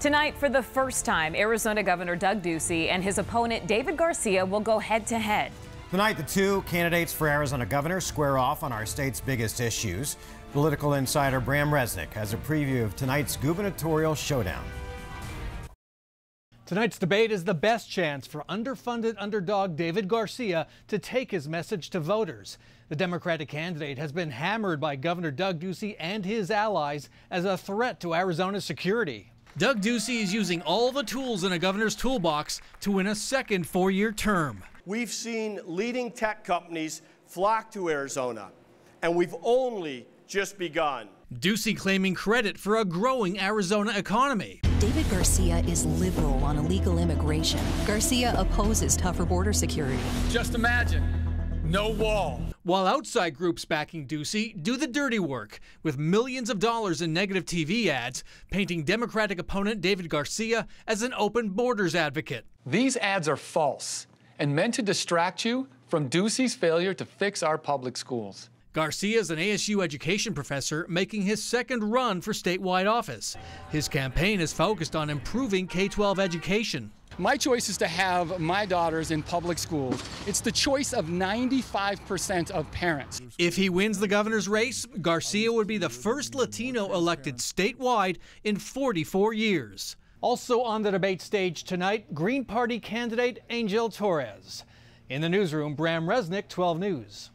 Tonight, for the first time, Arizona Governor Doug Ducey and his opponent David Garcia will go head to head. Tonight, the two candidates for Arizona governor square off on our state's biggest issues. Political insider Bram Resnick has a preview of tonight's gubernatorial showdown. Tonight's debate is the best chance for underfunded underdog David Garcia to take his message to voters. The Democratic candidate has been hammered by Governor Doug Ducey and his allies as a threat to Arizona's security. Doug Ducey is using all the tools in a governor's toolbox to win a second four year term. We've seen leading tech companies flock to Arizona, and we've only just begun. Ducey claiming credit for a growing Arizona economy. David Garcia is liberal on illegal immigration. Garcia opposes tougher border security. Just imagine no wall. While outside groups backing Ducey do the dirty work with millions of dollars in negative TV ads, painting Democratic opponent David Garcia as an open borders advocate. These ads are false and meant to distract you from Ducey's failure to fix our public schools. Garcia is an ASU education professor making his second run for statewide office. His campaign is focused on improving K 12 education. My choice is to have my daughters in public schools. It's the choice of 95% of parents. If he wins the governor's race, Garcia would be the first Latino elected statewide in 44 years. Also on the debate stage tonight, Green Party candidate Angel Torres. In the newsroom, Bram Resnick, 12 News.